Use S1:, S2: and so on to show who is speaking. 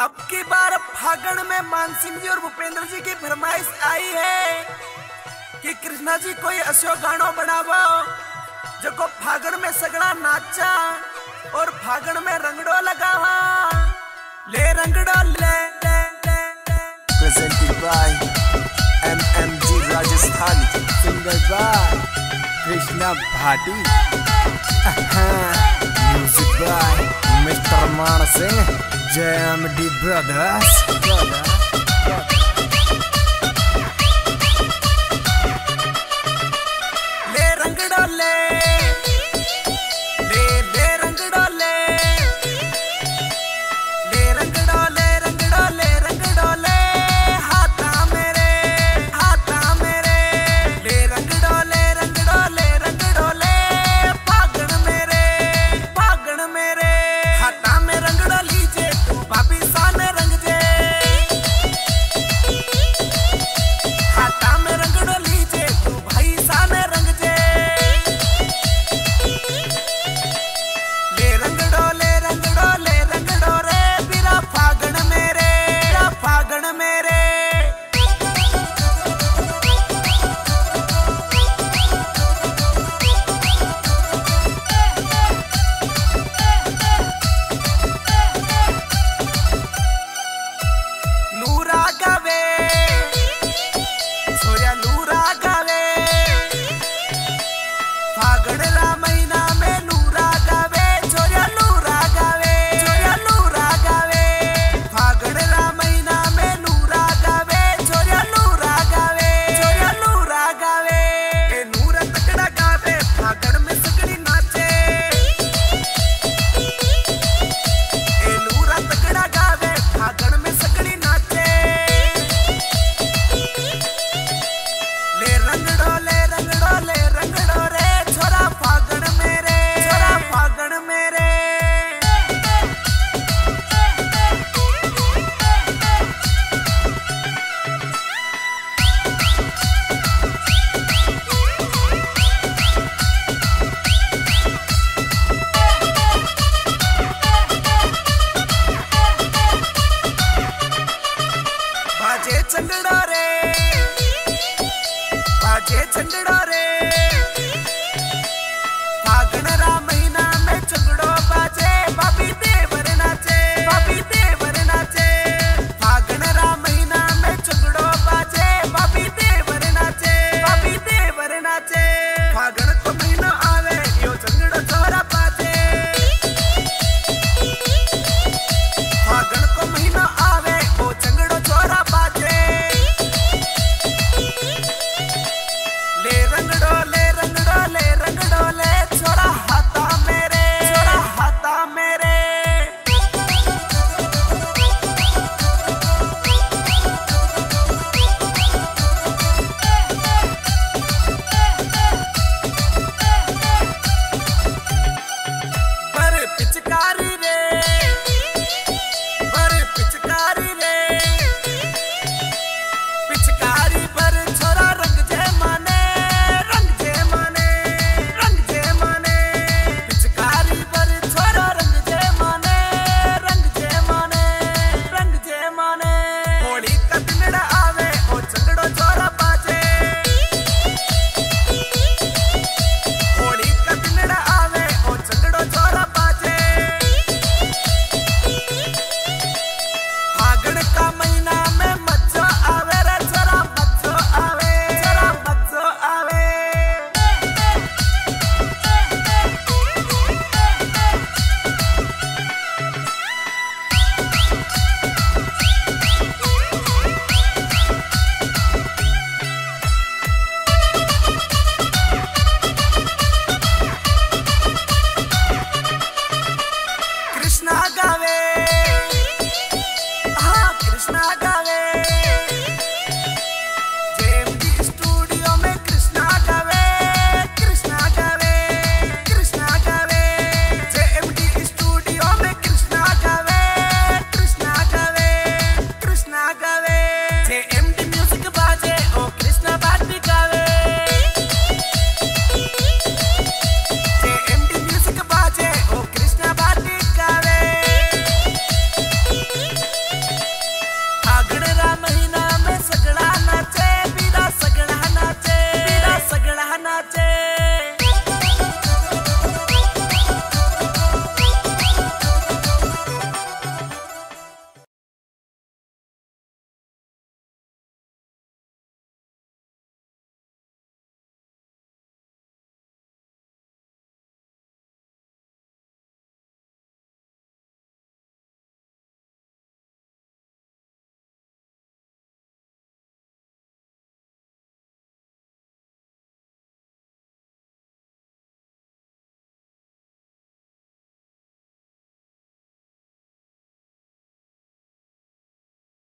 S1: अब की बार फागण में मानसिंह जी और भूपेंद्र जी की फरमाइश आई है कि कृष्णा जी कोई अशो गानो बनावो जो को फागण में सगड़ा नाचा और फागण में रंगड़ो लगा ले रंगड़ो, ले
S2: Rajasthan
S3: singer by Krishna Bhati
S1: music by mister Man Singh DJ MD Brothers. Brothers. रे